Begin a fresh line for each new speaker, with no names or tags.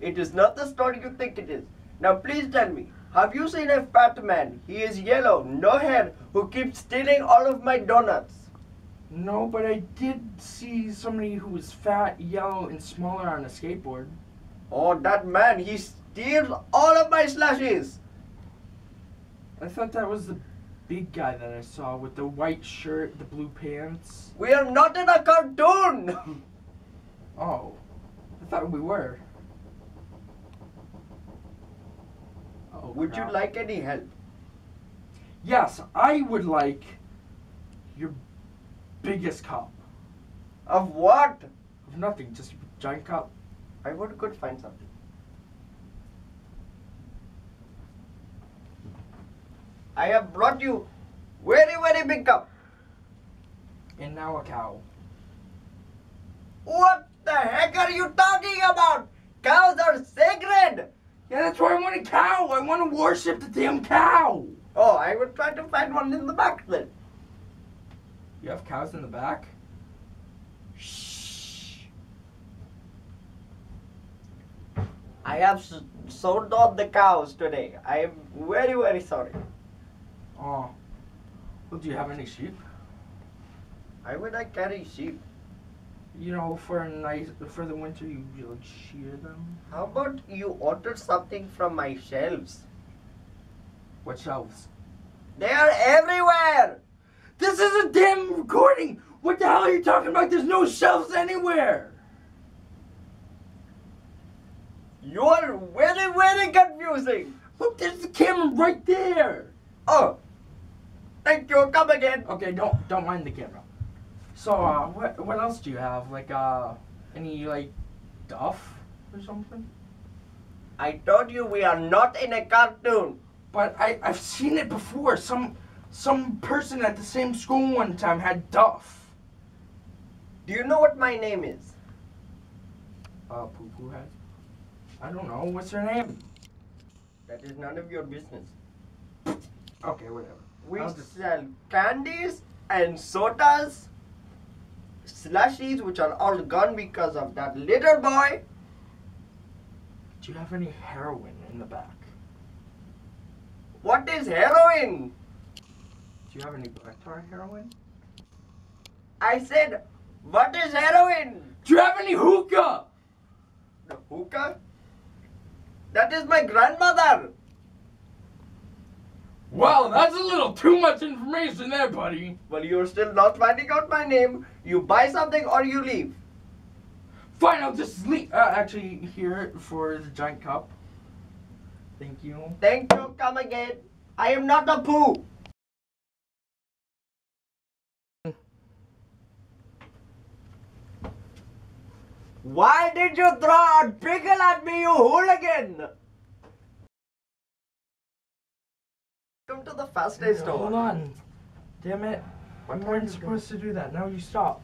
It is not the story you think it is. Now please tell me, have you seen a fat man? He is yellow, no hair, who keeps stealing all of my donuts.
No, but I did see somebody who was fat, yellow, and smaller on a skateboard.
Oh, that man, he steals all of my slushies.
I thought that was the big guy that I saw with the white shirt, the blue pants.
We are not in a cartoon.
Oh, I thought we were. Oh,
Would you like any help?
Yes, I would like your biggest cup.
Of what?
Of nothing, just a giant cup.
I would could find something. I have brought you very, very big cup.
And now a cow.
What the heck are you talking about? Cows are sacred.
Yeah, that's why I want a cow. I want to worship the damn cow.
Oh, I will try to find one in the back then.
You have cows in the back?
Shh. I have sold off the cows today. I am very, very sorry.
Oh. Well, do you have any sheep?
Why would I carry sheep?
You know, for a nice for the winter, you, you like shear them.
How about you order something from my shelves?
What shelves?
They are everywhere.
This is a damn recording. What the hell are you talking about? There's no shelves anywhere.
You are very, very confusing.
Look, there's the camera right there.
Oh, thank you. Come again.
Okay, don't don't mind the camera. So, uh, what what else do you have? Like, uh, any like duff or something?
I told you we are not in a cartoon.
But I I've seen it before. Some some person at the same school one time had duff.
Do you know what my name is?
Uh, poo poo head. I don't know. What's her name?
That is none of your business.
Okay, whatever.
We sell candies and sodas, slushies, which are all gone because of that little boy.
Do you have any heroin in the back?
What is heroin?
Do you have any black tar heroin?
I said, what is heroin?
Do you have any hookah?
The hookah? That is my grandmother.
Well, that's a little too much information there, buddy.
Well, you're still not finding out my name. You buy something or you leave.
Fine, I'll just leave. Uh, actually, here for the giant cup. Thank you.
Thank you. Come again. I am not a poo. Why did you throw a pickle at me, you hooligan? Come to the Fast-A-Store.
Hold on. Damn it. We weren't supposed to do that. Now you stop.